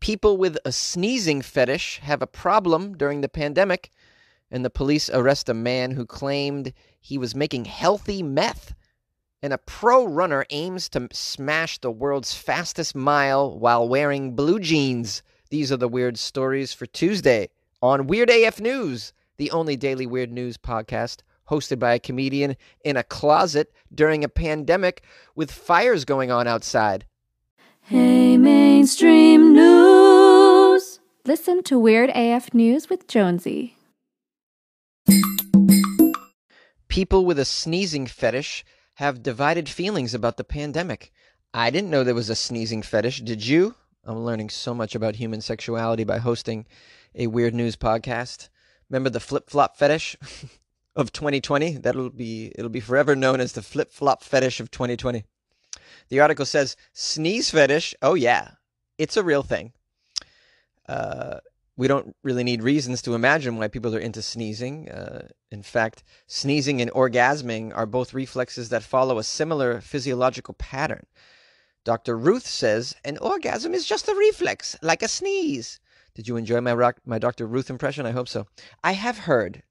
People with a sneezing fetish have a problem during the pandemic, and the police arrest a man who claimed he was making healthy meth. And a pro runner aims to smash the world's fastest mile while wearing blue jeans. These are the weird stories for Tuesday on Weird AF News, the only daily weird news podcast hosted by a comedian in a closet during a pandemic with fires going on outside. Hey, mainstream news. Listen to Weird AF News with Jonesy. People with a sneezing fetish have divided feelings about the pandemic. I didn't know there was a sneezing fetish. Did you? I'm learning so much about human sexuality by hosting a weird news podcast. Remember the flip flop fetish of 2020? That'll be it'll be forever known as the flip flop fetish of 2020. The article says sneeze fetish. Oh yeah, it's a real thing. Uh, we don't really need reasons to imagine why people are into sneezing. Uh, in fact, sneezing and orgasming are both reflexes that follow a similar physiological pattern. Dr. Ruth says an orgasm is just a reflex, like a sneeze. Did you enjoy my rock, my Dr. Ruth impression? I hope so. I have heard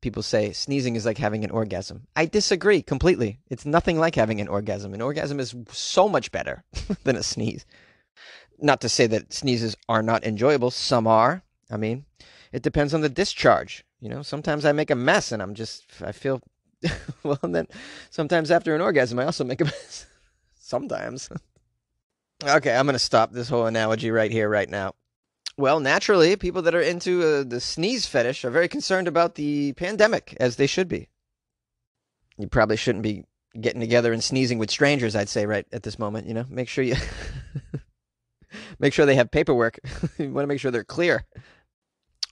people say sneezing is like having an orgasm. I disagree completely. It's nothing like having an orgasm. An orgasm is so much better than a sneeze. Not to say that sneezes are not enjoyable. Some are. I mean, it depends on the discharge. You know, sometimes I make a mess and I'm just, I feel, well, and then sometimes after an orgasm, I also make a mess. sometimes. okay, I'm going to stop this whole analogy right here, right now. Well, naturally, people that are into uh, the sneeze fetish are very concerned about the pandemic, as they should be. You probably shouldn't be getting together and sneezing with strangers, I'd say, right at this moment. You know, make sure you make sure they have paperwork. you want to make sure they're clear.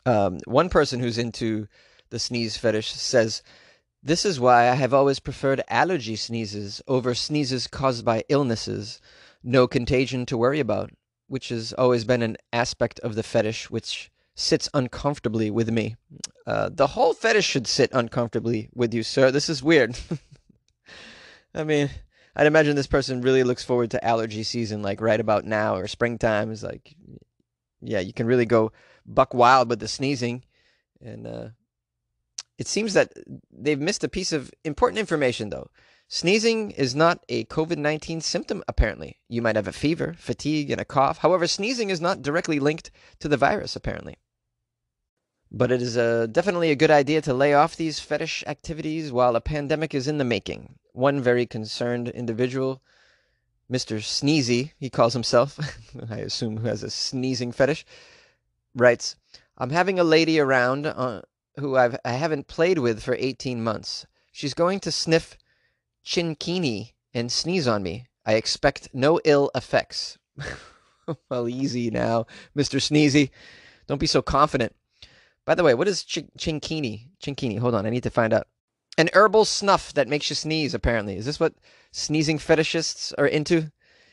Um, one person who's into the sneeze fetish says, This is why I have always preferred allergy sneezes over sneezes caused by illnesses. No contagion to worry about which has always been an aspect of the fetish which sits uncomfortably with me. Uh, the whole fetish should sit uncomfortably with you, sir. This is weird. I mean, I'd imagine this person really looks forward to allergy season, like right about now or springtime. Is like, yeah, you can really go buck wild with the sneezing, and uh, it seems that they've missed a piece of important information, though. Sneezing is not a COVID 19 symptom, apparently. You might have a fever, fatigue, and a cough. However, sneezing is not directly linked to the virus, apparently. But it is uh, definitely a good idea to lay off these fetish activities while a pandemic is in the making. One very concerned individual, Mr. Sneezy, he calls himself, I assume who has a sneezing fetish, writes, I'm having a lady around uh, who I've, I haven't played with for 18 months. She's going to sniff chinkini and sneeze on me. I expect no ill effects. well, easy now, Mr. Sneezy. Don't be so confident. By the way, what is ch- chinkini? Chinkini, hold on, I need to find out. An herbal snuff that makes you sneeze, apparently. Is this what sneezing fetishists are into?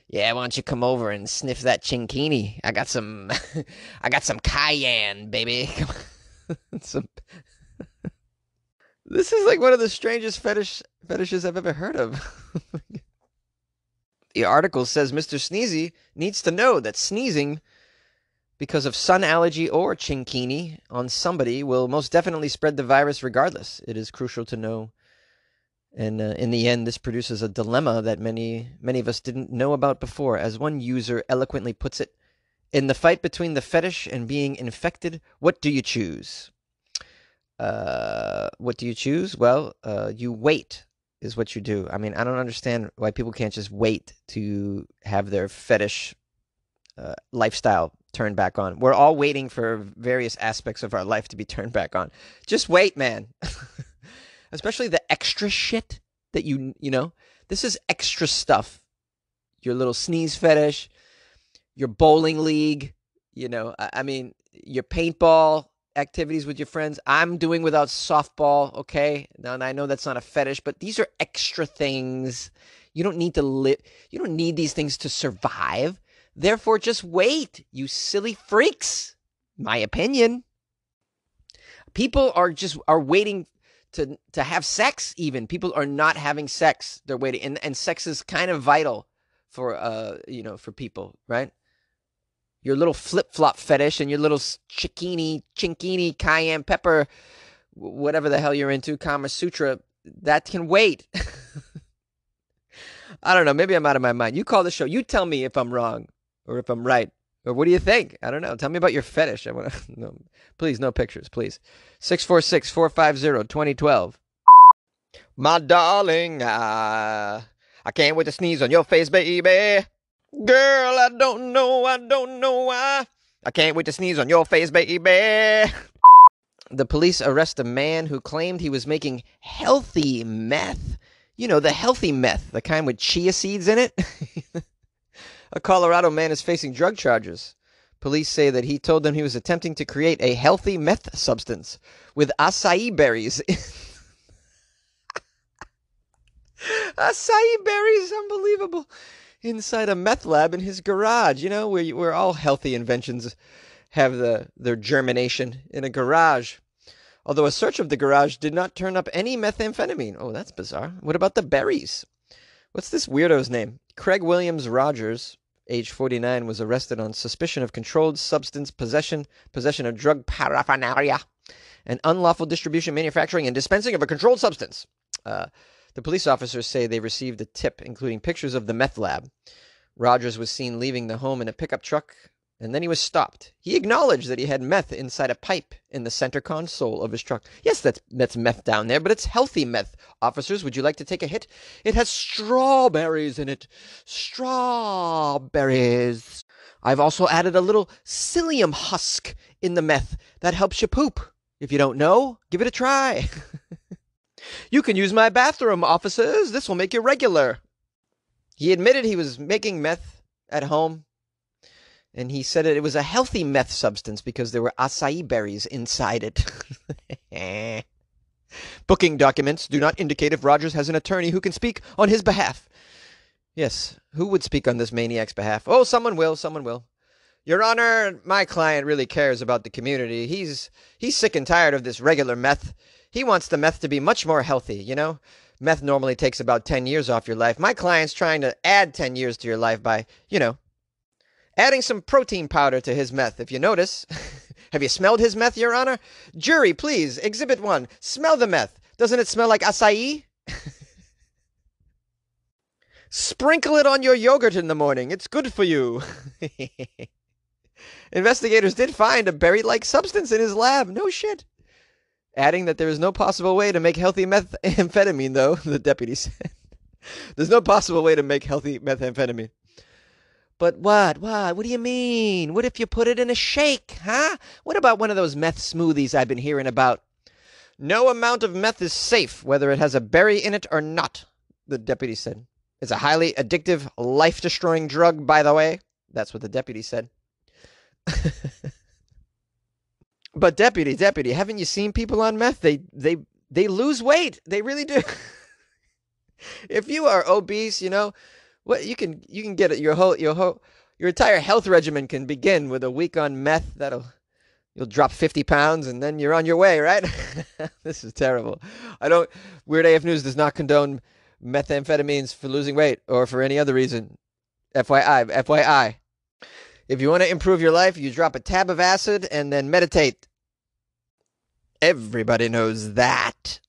Yeah, why don't you come over and sniff that chinkini? I got some, I got some cayenne, baby. some. this is like one of the strangest fetish fetishes I've ever heard of. the article says Mr. Sneezy needs to know that sneezing because of sun allergy or chinkini on somebody will most definitely spread the virus regardless. It is crucial to know. And uh, in the end, this produces a dilemma that many, many of us didn't know about before. As one user eloquently puts it, in the fight between the fetish and being infected, what do you choose? Uh, what do you choose? Well, uh, you wait is what you do. I mean, I don't understand why people can't just wait to have their fetish uh, lifestyle turned back on. We're all waiting for various aspects of our life to be turned back on. Just wait, man. Especially the extra shit that you, you know, this is extra stuff. Your little sneeze fetish, your bowling league, you know, I, I mean, your paintball, activities with your friends. I'm doing without softball, okay? Now, I know that's not a fetish, but these are extra things. You don't need to live, you don't need these things to survive. Therefore, just wait, you silly freaks. My opinion. People are just are waiting to to have sex even. People are not having sex. They're waiting and and sex is kind of vital for uh, you know, for people, right? Your little flip flop fetish and your little chickini, chinkini, cayenne pepper, whatever the hell you're into, Kama Sutra, that can wait. I don't know. Maybe I'm out of my mind. You call the show. You tell me if I'm wrong or if I'm right. Or what do you think? I don't know. Tell me about your fetish. I want to. No, please, no pictures, please. 646 450 2012. My darling, I, I can't wait to sneeze on your face, baby. Girl, I don't know, I don't know why. I can't wait to sneeze on your face, baby. The police arrest a man who claimed he was making healthy meth. You know, the healthy meth, the kind with chia seeds in it. a Colorado man is facing drug charges. Police say that he told them he was attempting to create a healthy meth substance with acai berries. acai berries, unbelievable inside a meth lab in his garage. You know, where where all healthy inventions have the their germination in a garage. Although a search of the garage did not turn up any methamphetamine. Oh, that's bizarre. What about the berries? What's this weirdo's name? Craig Williams Rogers, age 49, was arrested on suspicion of controlled substance possession, possession of drug paraphernalia, and unlawful distribution, manufacturing, and dispensing of a controlled substance. Uh, the police officers say they received a tip, including pictures of the meth lab. Rogers was seen leaving the home in a pickup truck, and then he was stopped. He acknowledged that he had meth inside a pipe in the center console of his truck. Yes, that's, that's meth down there, but it's healthy meth. Officers, would you like to take a hit? It has strawberries in it. Strawberries. I've also added a little psyllium husk in the meth. That helps you poop. If you don't know, give it a try. You can use my bathroom, officers. This will make you regular. He admitted he was making meth at home, and he said it was a healthy meth substance because there were acai berries inside it. Booking documents do not indicate if Rogers has an attorney who can speak on his behalf. Yes, who would speak on this maniac's behalf? Oh, someone will, someone will. Your Honor, my client really cares about the community. He's he's sick and tired of this regular meth. He wants the meth to be much more healthy, you know? Meth normally takes about 10 years off your life. My client's trying to add 10 years to your life by, you know, adding some protein powder to his meth, if you notice. Have you smelled his meth, Your Honor? Jury, please, exhibit one. Smell the meth. Doesn't it smell like acai? Sprinkle it on your yogurt in the morning. It's good for you. Investigators did find a berry like substance in his lab. No shit. Adding that there is no possible way to make healthy methamphetamine, though, the deputy said. There's no possible way to make healthy methamphetamine. But what? What? What do you mean? What if you put it in a shake, huh? What about one of those meth smoothies I've been hearing about? No amount of meth is safe, whether it has a berry in it or not, the deputy said. It's a highly addictive, life destroying drug, by the way. That's what the deputy said. But deputy, deputy, haven't you seen people on meth? They they they lose weight. They really do. if you are obese, you know, what you can you can get your whole your whole your entire health regimen can begin with a week on meth. That'll you'll drop 50 pounds and then you're on your way, right? this is terrible. I don't Weird AF News does not condone methamphetamines for losing weight or for any other reason. FYI, FYI. If you want to improve your life, you drop a tab of acid and then meditate. Everybody knows that.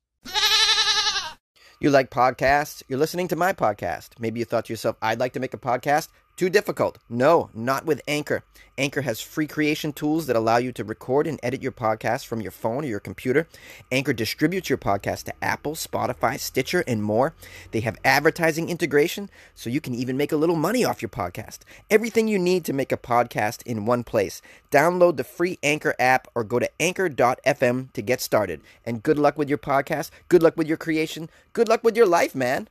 You like podcasts? You're listening to my podcast. Maybe you thought to yourself, I'd like to make a podcast. Too difficult. No, not with Anchor. Anchor has free creation tools that allow you to record and edit your podcast from your phone or your computer. Anchor distributes your podcast to Apple, Spotify, Stitcher, and more. They have advertising integration, so you can even make a little money off your podcast. Everything you need to make a podcast in one place. Download the free Anchor app or go to anchor.fm to get started. And good luck with your podcast. Good luck with your creation. Good luck with your life, man.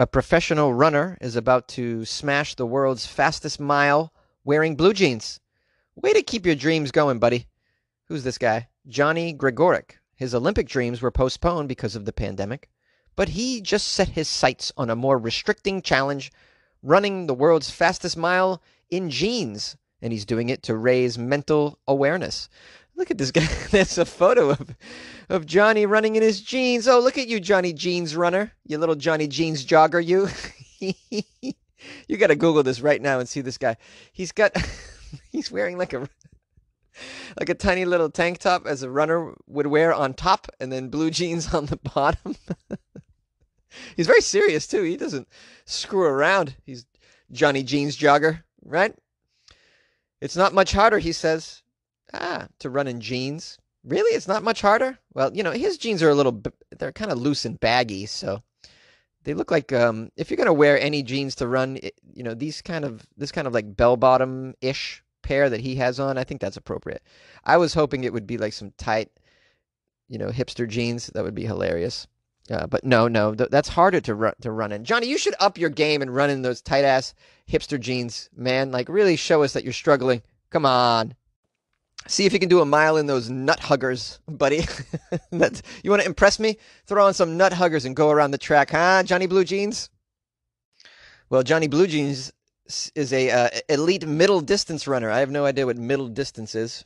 A professional runner is about to smash the world's fastest mile wearing blue jeans. Way to keep your dreams going, buddy. Who's this guy? Johnny Gregorek. His Olympic dreams were postponed because of the pandemic, but he just set his sights on a more restricting challenge, running the world's fastest mile in jeans, and he's doing it to raise mental awareness. Look at this guy. That's a photo of, of Johnny running in his jeans. Oh, look at you, Johnny Jeans runner. You little Johnny Jeans jogger, you. you got to Google this right now and see this guy. He's got, he's wearing like a, like a tiny little tank top as a runner would wear on top, and then blue jeans on the bottom. he's very serious too. He doesn't screw around. He's Johnny Jeans jogger, right? It's not much harder, he says. Ah, to run in jeans. Really? It's not much harder? Well, you know, his jeans are a little, they're kind of loose and baggy, so they look like um, if you're gonna wear any jeans to run, you know, these kind of this kind of like bell bottom ish pair that he has on, I think that's appropriate. I was hoping it would be like some tight, you know, hipster jeans. That would be hilarious. Uh, but no, no, th- that's harder to run to run in. Johnny, you should up your game and run in those tight ass hipster jeans, man. Like really show us that you're struggling. Come on. See if you can do a mile in those nut huggers, buddy. You want to impress me? Throw on some nut huggers and go around the track, huh, Johnny Blue Jeans? Well, Johnny Blue Jeans is a uh, elite middle distance runner. I have no idea what middle distance is.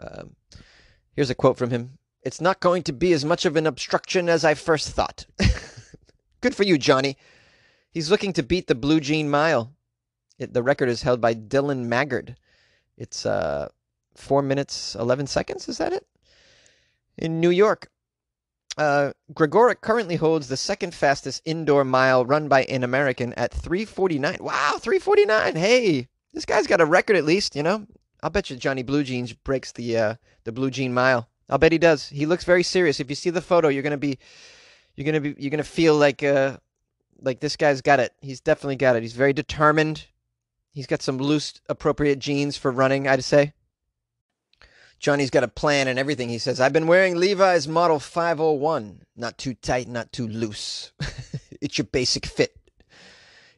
Um, here's a quote from him. It's not going to be as much of an obstruction as I first thought. Good for you, Johnny. He's looking to beat the Blue Jean Mile. It, the record is held by Dillon Maggard. It's uh, four minutes, 11 seconds. Is that it? In New York. Uh, Gregorek currently holds the second fastest indoor mile run by an American at 349. Wow, 349. Hey, this guy's got a record at least, you know. I'll bet you Johnny Blue Jeans breaks the uh, the Blue Jean mile. I'll bet he does. He looks very serious. If you see the photo, you're gonna be you're gonna be you're gonna feel like uh like this guy's got it. He's definitely got it. He's very determined. He's got some loose appropriate jeans for running, I'd say. Johnny's got a plan and everything. He says, I've been wearing Levi's Model 501. Not too tight, not too loose. it's your basic fit.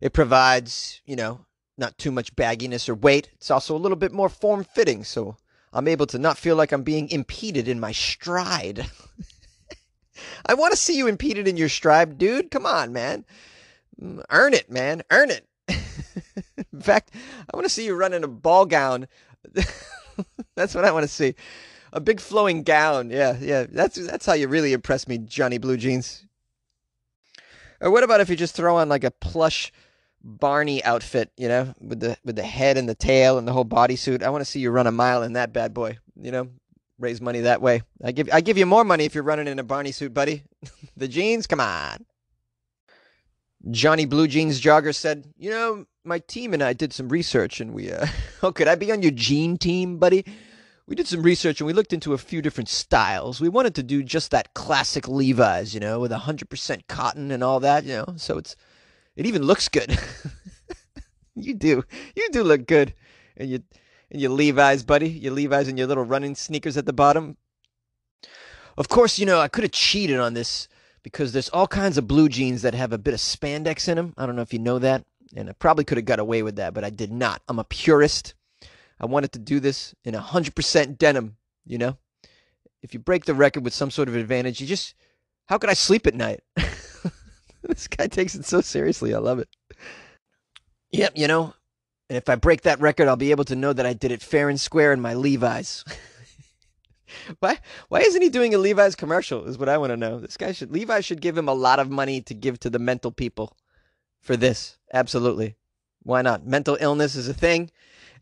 It provides, you know, not too much bagginess or weight. It's also a little bit more form fitting, so I'm able to not feel like I'm being impeded in my stride. I want to see you impeded in your stride, dude. Come on, man. Mm, earn it, man. Earn it. in fact, I want to see you run in a ball gown. that's what I want to see. A big flowing gown. Yeah, yeah. That's that's how you really impress me, Johnny Blue Jeans. Or what about if you just throw on like a plush Barney outfit, you know, with the with the head and the tail and the whole bodysuit. I want to see you run a mile in that bad boy. You know, raise money that way. I give I give you more money if you're running in a Barney suit, buddy. the jeans, come on. Johnny Blue Jeans Jogger said, "You know, my team and I did some research, and we, uh, oh, could I be on your jean team, buddy? We did some research and we looked into a few different styles. We wanted to do just that classic Levi's, you know, with 100% cotton and all that, you know. So it's, it even looks good. you do, you do look good, and you, and your Levi's, buddy, your Levi's and your little running sneakers at the bottom. Of course, you know, I could have cheated on this." because there's all kinds of blue jeans that have a bit of spandex in them. I don't know if you know that. And I probably could have got away with that, but I did not. I'm a purist. I wanted to do this in 100% denim, you know? If you break the record with some sort of advantage, you just, how could I sleep at night? this guy takes it so seriously. I love it. Yep, you know, and if I break that record, I'll be able to know that I did it fair and square in my Levi's. why why isn't he doing a Levi's commercial? Is what I want to know. This guy should Levi should give him a lot of money to give to the mental people for this. Absolutely. Why not? Mental illness is a thing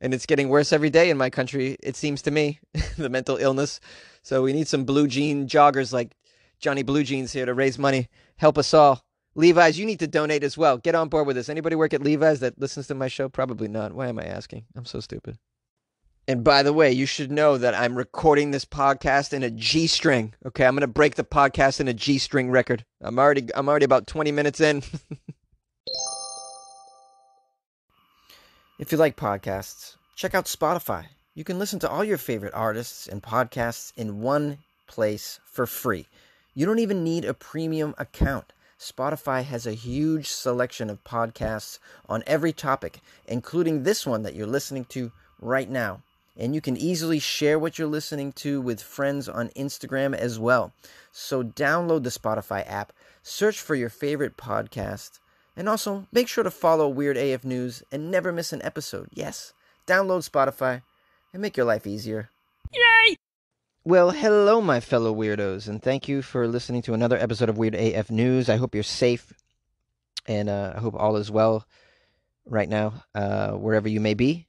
and it's getting worse every day in my country, it seems to me, the mental illness. So we need some blue jean joggers like Johnny Blue Jeans here to raise money. Help us all. Levi's, you need to donate as well. Get on board with this. Anybody work at Levi's that listens to my show? Probably not. Why am I asking? I'm so stupid. And by the way, you should know that I'm recording this podcast in a G string. Okay, I'm gonna break the podcast in a G string record. I'm already I'm already about 20 minutes in. if you like podcasts, check out Spotify. You can listen to all your favorite artists and podcasts in one place for free. You don't even need a premium account. Spotify has a huge selection of podcasts on every topic, including this one that you're listening to right now and you can easily share what you're listening to with friends on Instagram as well. So download the Spotify app, search for your favorite podcast, and also make sure to follow Weird AF News and never miss an episode. Yes, download Spotify and make your life easier. Yay! Well, hello, my fellow weirdos, and thank you for listening to another episode of Weird AF News. I hope you're safe, and uh, I hope all is well right now, uh, wherever you may be.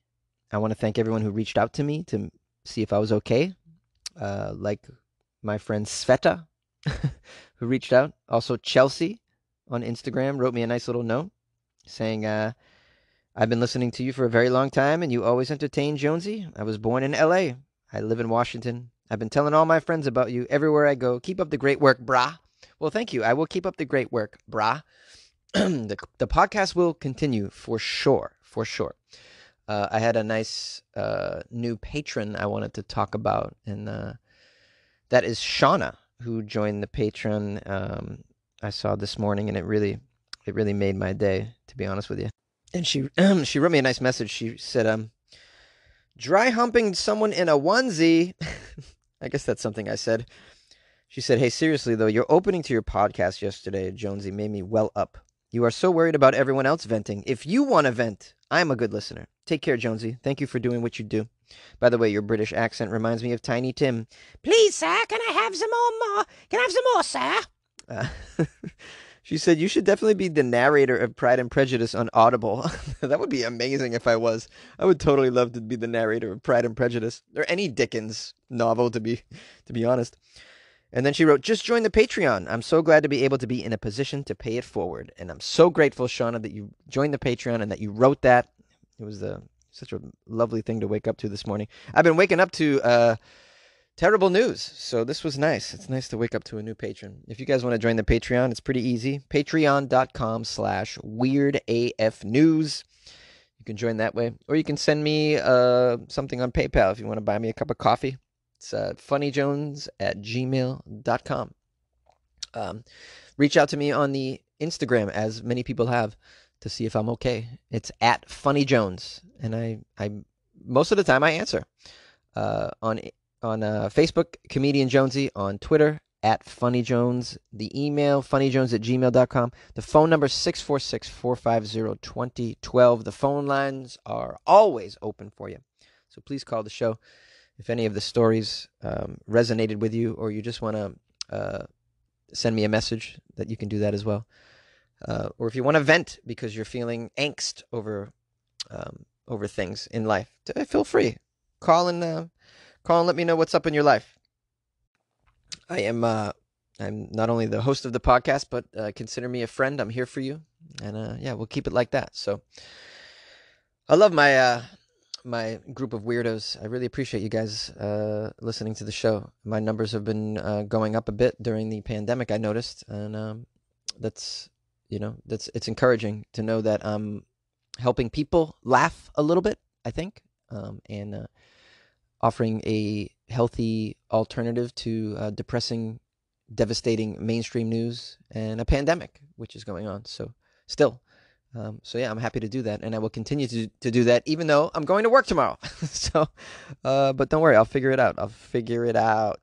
I want to thank everyone who reached out to me to see if I was okay, uh, like my friend Sveta, who reached out. Also, Chelsea on Instagram wrote me a nice little note saying, uh, I've been listening to you for a very long time and you always entertain Jonesy. I was born in LA. I live in Washington. I've been telling all my friends about you everywhere I go. Keep up the great work, brah. Well, thank you. I will keep up the great work, brah. the, the podcast will continue for sure, for sure. Uh, I had a nice uh, new patron I wanted to talk about, and uh, that is Shauna, who joined the patron. Um, I saw this morning, and it really, it really made my day, to be honest with you. And she, she wrote me a nice message. She said, "Um, dry humping someone in a onesie." I guess that's something I said. She said, "Hey, seriously though, your opening to your podcast yesterday, Jonesy, made me well up. You are so worried about everyone else venting. If you want to vent, I'm a good listener. Take care, Jonesy. Thank you for doing what you do. By the way, your British accent reminds me of Tiny Tim. Please, sir, can I have some more? more? Can I have some more, sir? Uh, she said you should definitely be the narrator of Pride and Prejudice on Audible. that would be amazing if I was. I would totally love to be the narrator of Pride and Prejudice or any Dickens novel, to be to be honest. And then she wrote, Just join the Patreon. I'm so glad to be able to be in a position to pay it forward. And I'm so grateful, Shauna, that you joined the Patreon and that you wrote that. It was a, such a lovely thing to wake up to this morning. I've been waking up to uh, terrible news. So this was nice. It's nice to wake up to a new patron. If you guys want to join the Patreon, it's pretty easy. Patreon.com slash weirdafnews. You can join that way. Or you can send me uh, something on PayPal if you want to buy me a cup of coffee. It's uh, funnyjones at gmail.com. Um, reach out to me on the Instagram, as many people have, to see if I'm okay. It's at Funny Jones, and I, I most of the time I answer. Uh, on on uh, Facebook, comedian Jonesy. On Twitter, at Funny Jones. The email, funnyjones at gmail.com. The phone number, 646 450 2012. The phone lines are always open for you. So please call the show if any of the stories um, resonated with you or you just want to uh, send me a message that you can do that as well uh, or if you want to vent because you're feeling angst over um, over things in life feel free call and uh, call and let me know what's up in your life i am uh, i'm not only the host of the podcast but uh, consider me a friend i'm here for you and uh, yeah we'll keep it like that so i love my uh, my group of weirdos. I really appreciate you guys uh, listening to the show. My numbers have been uh, going up a bit during the pandemic. I noticed, and um, that's you know that's it's encouraging to know that I'm helping people laugh a little bit. I think, um, and uh, offering a healthy alternative to uh, depressing, devastating mainstream news and a pandemic which is going on. So still um, so yeah, I'm happy to do that, and I will continue to to do that, even though I'm going to work tomorrow. so, uh, but don't worry, I'll figure it out. I'll figure it out.